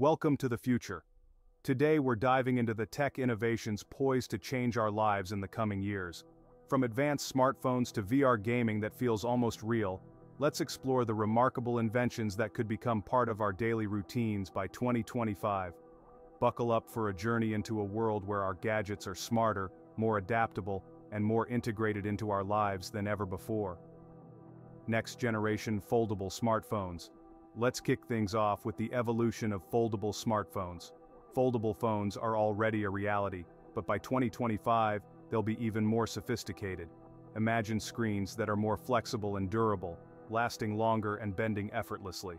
Welcome to the future. Today we're diving into the tech innovations poised to change our lives in the coming years. From advanced smartphones to VR gaming that feels almost real, let's explore the remarkable inventions that could become part of our daily routines by 2025. Buckle up for a journey into a world where our gadgets are smarter, more adaptable, and more integrated into our lives than ever before. Next generation foldable smartphones. Let's kick things off with the evolution of foldable smartphones. Foldable phones are already a reality, but by 2025, they'll be even more sophisticated. Imagine screens that are more flexible and durable, lasting longer and bending effortlessly.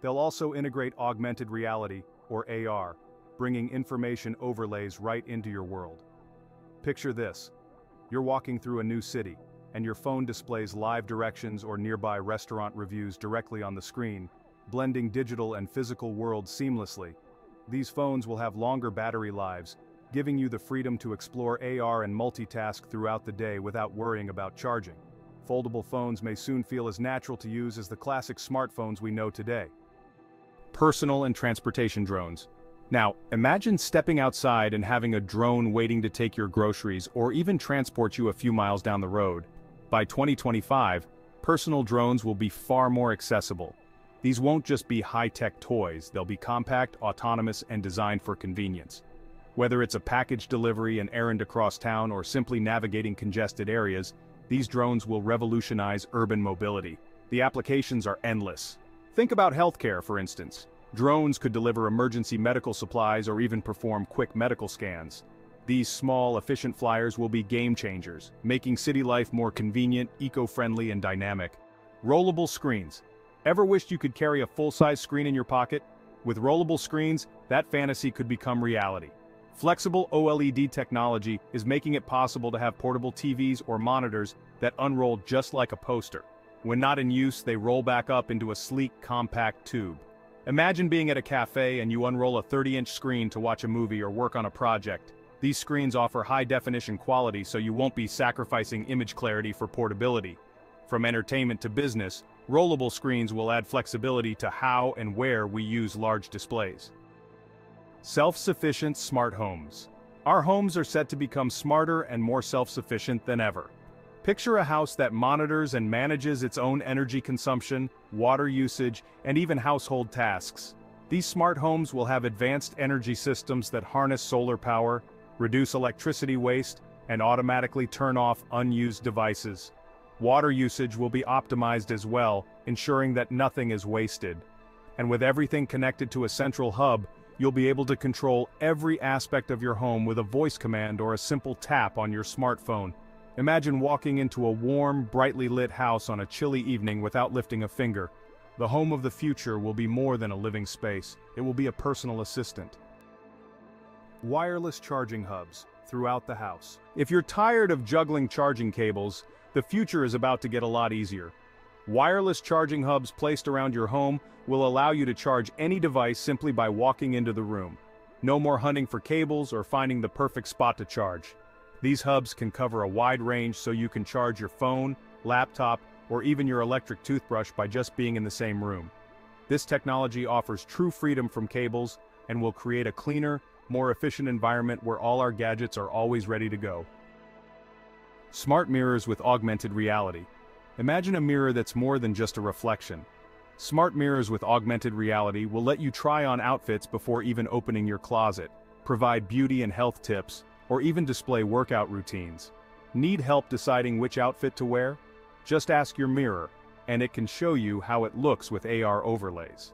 They'll also integrate augmented reality, or AR, bringing information overlays right into your world. Picture this. You're walking through a new city, and your phone displays live directions or nearby restaurant reviews directly on the screen, blending digital and physical worlds seamlessly. These phones will have longer battery lives, giving you the freedom to explore AR and multitask throughout the day without worrying about charging. Foldable phones may soon feel as natural to use as the classic smartphones we know today. Personal and transportation drones. Now, imagine stepping outside and having a drone waiting to take your groceries or even transport you a few miles down the road. By 2025, personal drones will be far more accessible. These won't just be high-tech toys, they'll be compact, autonomous, and designed for convenience. Whether it's a package delivery, an errand across town, or simply navigating congested areas, these drones will revolutionize urban mobility. The applications are endless. Think about healthcare, for instance. Drones could deliver emergency medical supplies or even perform quick medical scans. These small, efficient flyers will be game changers, making city life more convenient, eco-friendly, and dynamic. Rollable screens. Ever wished you could carry a full-size screen in your pocket? With rollable screens, that fantasy could become reality. Flexible OLED technology is making it possible to have portable TVs or monitors that unroll just like a poster. When not in use, they roll back up into a sleek, compact tube. Imagine being at a cafe and you unroll a 30-inch screen to watch a movie or work on a project. These screens offer high-definition quality so you won't be sacrificing image clarity for portability. From entertainment to business, rollable screens will add flexibility to how and where we use large displays. Self-sufficient smart homes. Our homes are set to become smarter and more self-sufficient than ever. Picture a house that monitors and manages its own energy consumption, water usage, and even household tasks. These smart homes will have advanced energy systems that harness solar power, reduce electricity waste, and automatically turn off unused devices. Water usage will be optimized as well, ensuring that nothing is wasted. And with everything connected to a central hub, you'll be able to control every aspect of your home with a voice command or a simple tap on your smartphone. Imagine walking into a warm, brightly lit house on a chilly evening without lifting a finger. The home of the future will be more than a living space, it will be a personal assistant. Wireless charging hubs throughout the house. If you're tired of juggling charging cables, the future is about to get a lot easier. Wireless charging hubs placed around your home will allow you to charge any device simply by walking into the room. No more hunting for cables or finding the perfect spot to charge. These hubs can cover a wide range so you can charge your phone, laptop, or even your electric toothbrush by just being in the same room. This technology offers true freedom from cables and will create a cleaner, more efficient environment where all our gadgets are always ready to go. Smart mirrors with augmented reality. Imagine a mirror that's more than just a reflection. Smart mirrors with augmented reality will let you try on outfits before even opening your closet, provide beauty and health tips, or even display workout routines. Need help deciding which outfit to wear? Just ask your mirror, and it can show you how it looks with AR overlays.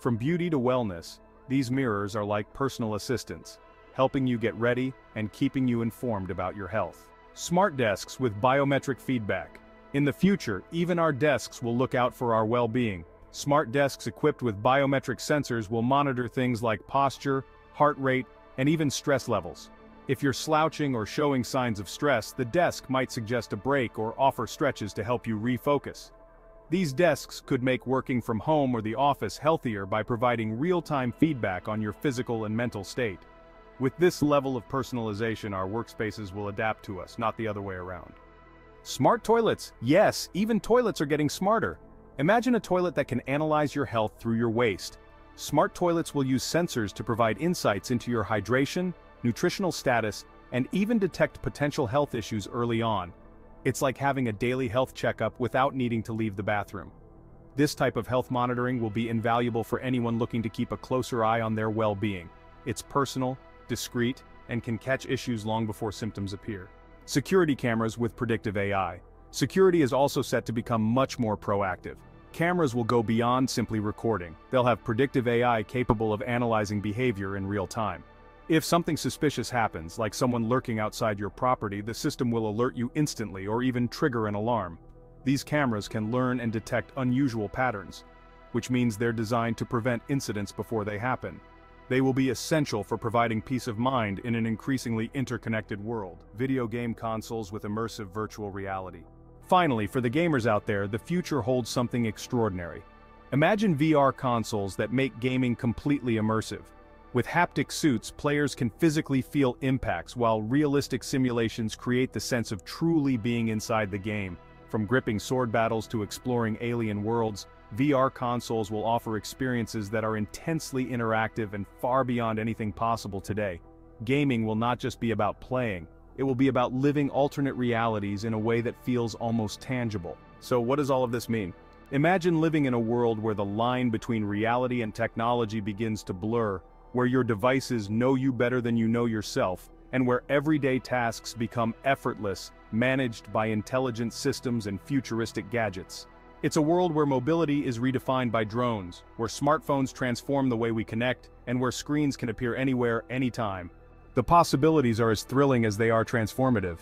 From beauty to wellness, these mirrors are like personal assistants, helping you get ready and keeping you informed about your health. Smart desks with biometric feedback. In the future, even our desks will look out for our well-being. Smart desks equipped with biometric sensors will monitor things like posture, heart rate, and even stress levels. If you're slouching or showing signs of stress, the desk might suggest a break or offer stretches to help you refocus. These desks could make working from home or the office healthier by providing real-time feedback on your physical and mental state. With this level of personalization our workspaces will adapt to us, not the other way around. Smart toilets. Yes, even toilets are getting smarter. Imagine a toilet that can analyze your health through your waste. smart toilets will use sensors to provide insights into your hydration, nutritional status, and even detect potential health issues early on. It's like having a daily health checkup without needing to leave the bathroom. This type of health monitoring will be invaluable for anyone looking to keep a closer eye on their well-being. It's personal, discreet, and can catch issues long before symptoms appear. Security cameras with predictive AI. Security is also set to become much more proactive. Cameras will go beyond simply recording. They'll have predictive AI capable of analyzing behavior in real time. If something suspicious happens, like someone lurking outside your property, the system will alert you instantly or even trigger an alarm. These cameras can learn and detect unusual patterns, which means they're designed to prevent incidents before they happen. They will be essential for providing peace of mind in an increasingly interconnected world. Video game consoles with immersive virtual reality. Finally, for the gamers out there, the future holds something extraordinary. Imagine VR consoles that make gaming completely immersive. With haptic suits, players can physically feel impacts while realistic simulations create the sense of truly being inside the game. From gripping sword battles to exploring alien worlds, VR consoles will offer experiences that are intensely interactive and far beyond anything possible today. Gaming will not just be about playing, it will be about living alternate realities in a way that feels almost tangible. So what does all of this mean? Imagine living in a world where the line between reality and technology begins to blur, where your devices know you better than you know yourself, and where everyday tasks become effortless, managed by intelligent systems and futuristic gadgets. It's a world where mobility is redefined by drones, where smartphones transform the way we connect, and where screens can appear anywhere, anytime. The possibilities are as thrilling as they are transformative.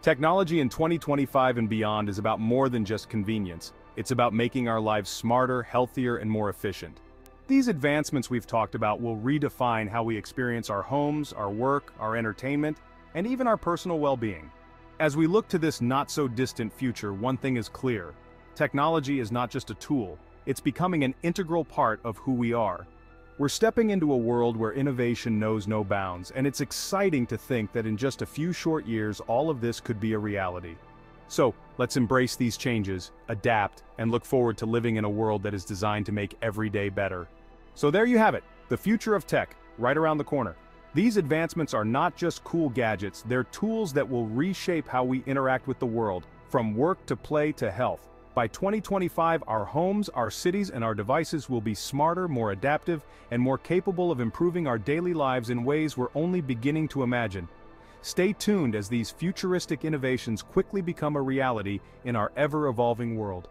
Technology in 2025 and beyond is about more than just convenience. It's about making our lives smarter, healthier, and more efficient. These advancements we've talked about will redefine how we experience our homes, our work, our entertainment, and even our personal well-being. As we look to this not-so-distant future, one thing is clear. Technology is not just a tool, it's becoming an integral part of who we are. We're stepping into a world where innovation knows no bounds, and it's exciting to think that in just a few short years all of this could be a reality. So, let's embrace these changes, adapt, and look forward to living in a world that is designed to make every day better. So there you have it, the future of tech, right around the corner. These advancements are not just cool gadgets, they're tools that will reshape how we interact with the world, from work to play to health. By 2025, our homes, our cities, and our devices will be smarter, more adaptive, and more capable of improving our daily lives in ways we're only beginning to imagine. Stay tuned as these futuristic innovations quickly become a reality in our ever-evolving world.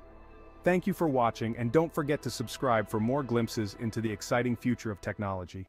Thank you for watching and don't forget to subscribe for more glimpses into the exciting future of technology.